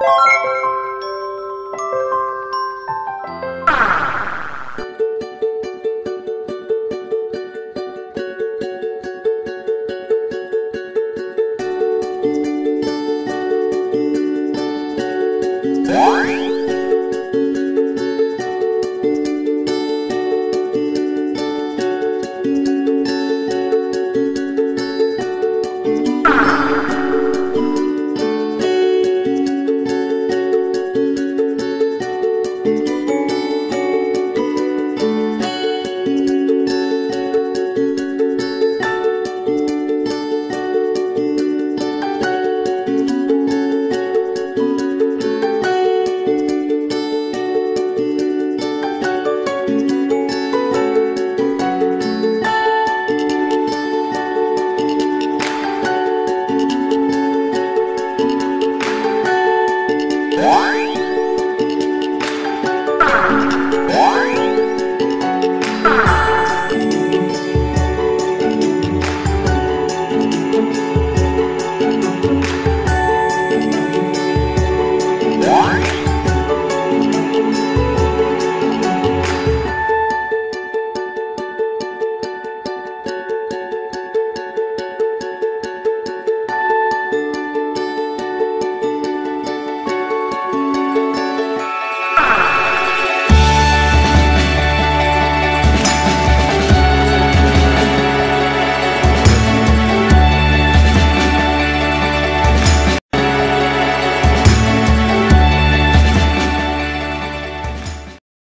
Bye.